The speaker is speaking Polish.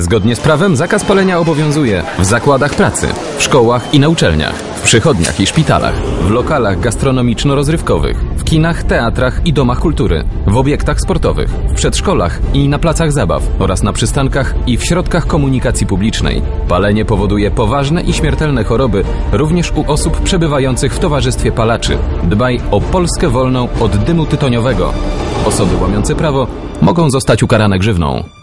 Zgodnie z prawem zakaz palenia obowiązuje w zakładach pracy, w szkołach i na uczelniach, w przychodniach i szpitalach, w lokalach gastronomiczno-rozrywkowych, w kinach, teatrach i domach kultury, w obiektach sportowych, w przedszkolach i na placach zabaw oraz na przystankach i w środkach komunikacji publicznej. Palenie powoduje poważne i śmiertelne choroby również u osób przebywających w towarzystwie palaczy. Dbaj o Polskę wolną od dymu tytoniowego. Osoby łamiące prawo mogą zostać ukarane grzywną.